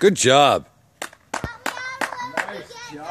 Good job.